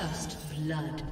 First blood.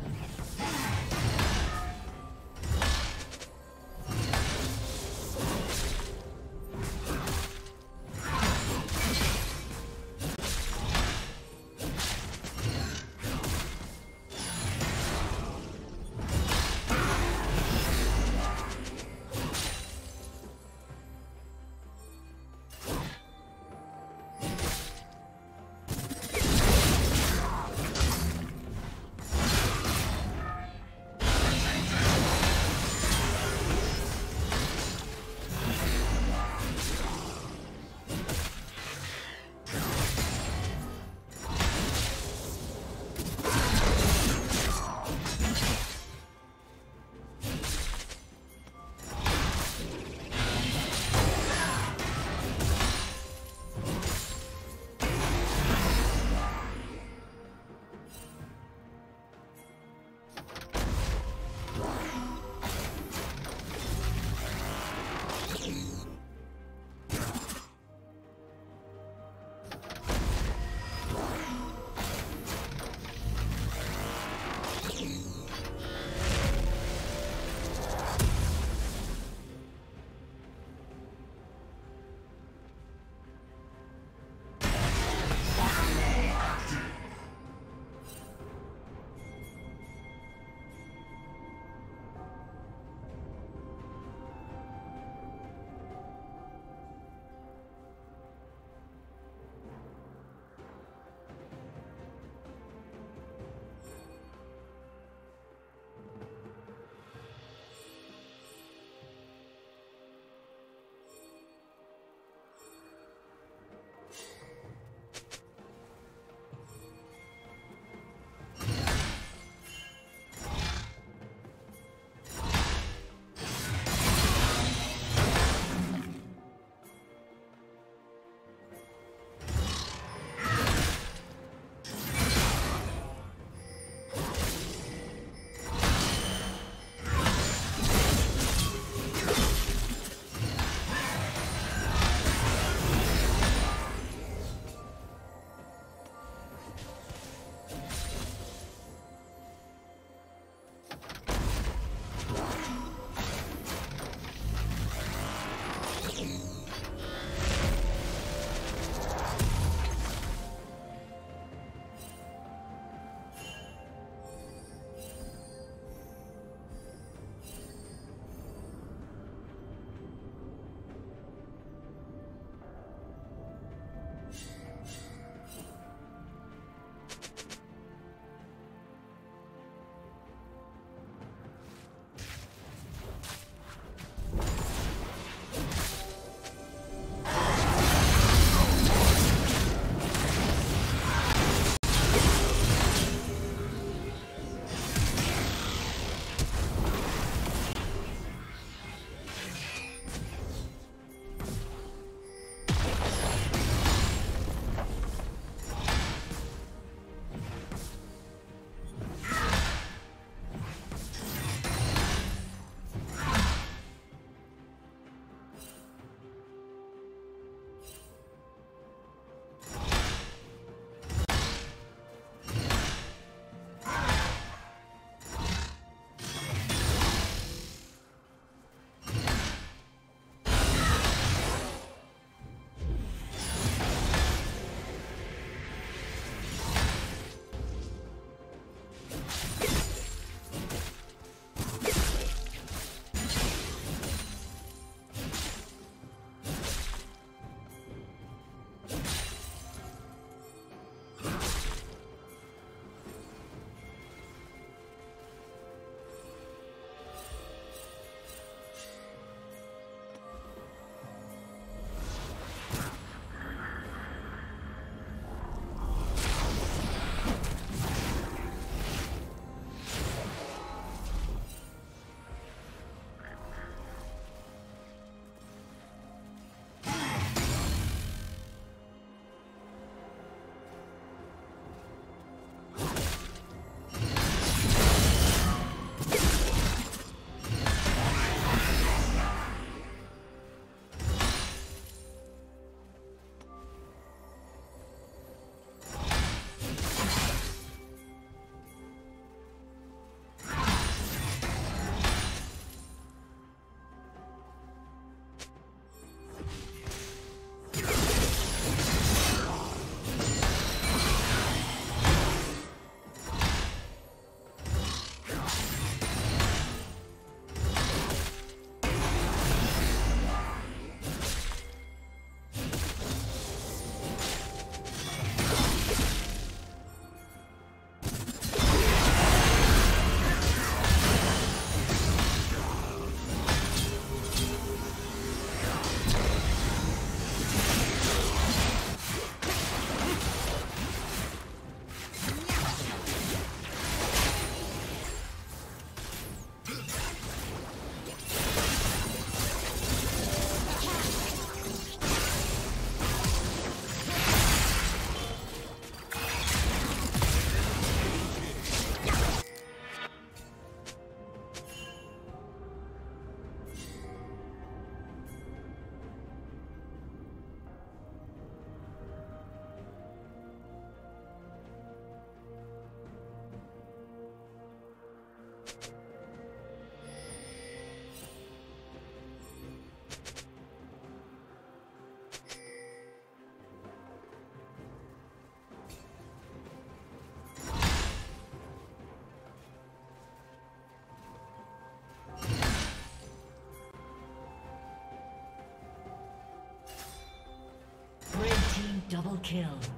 Double kill.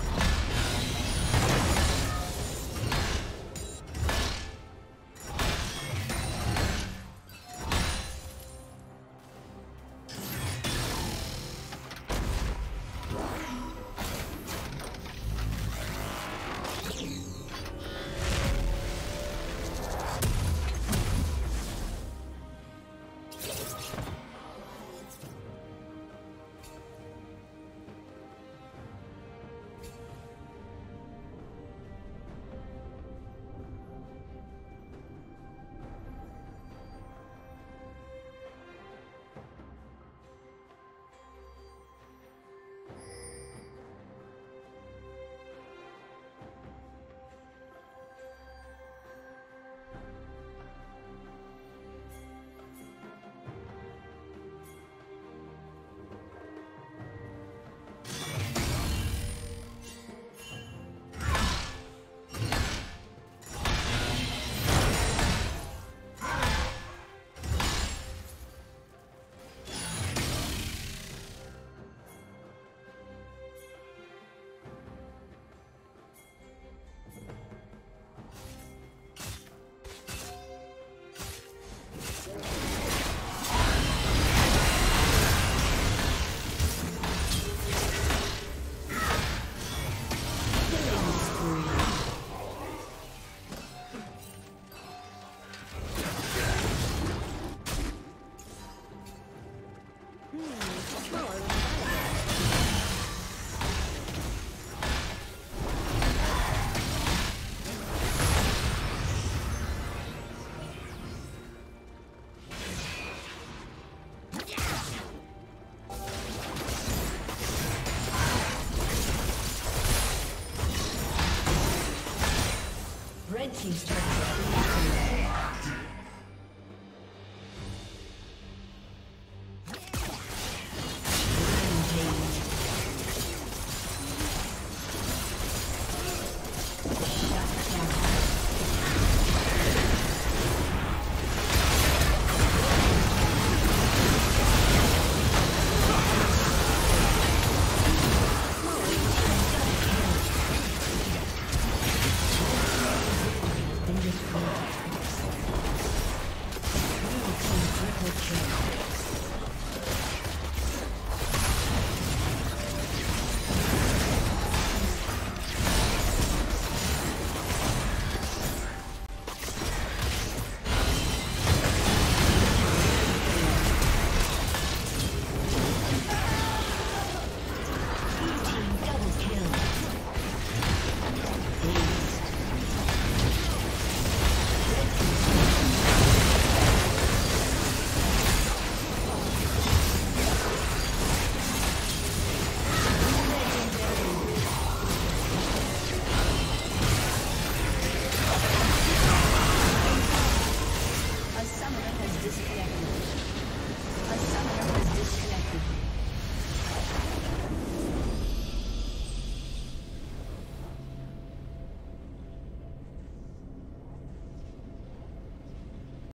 team's turret.